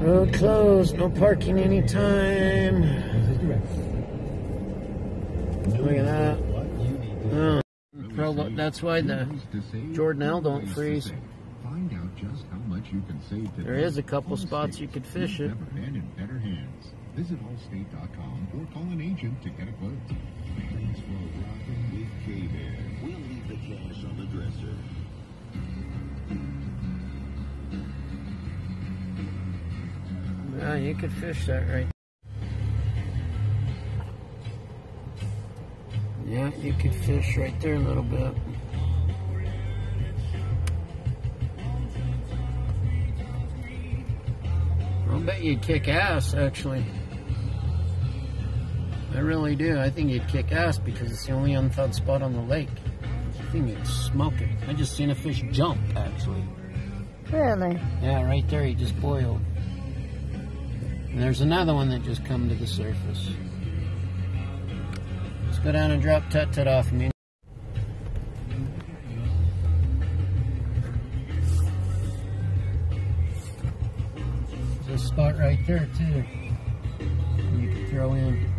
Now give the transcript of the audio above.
Road closed, no parking anytime. Look at that. Oh. Well, that's why the Jordanelle don't freeze. There is a couple spots you could fish it. Visit allstate.com or call an agent to get a quote. Yeah, you could fish that right. Yeah, you could fish right there a little bit. I'll bet you'd kick ass, actually. I really do. I think you'd kick ass because it's the only unthawed spot on the lake. I think you'd smoke it. I just seen a fish jump, actually. Really? Yeah, right there, he just boiled. And there's another one that just come to the surface. Let's go down and drop Tut Tut off me. There's a spot right there too. You can throw in.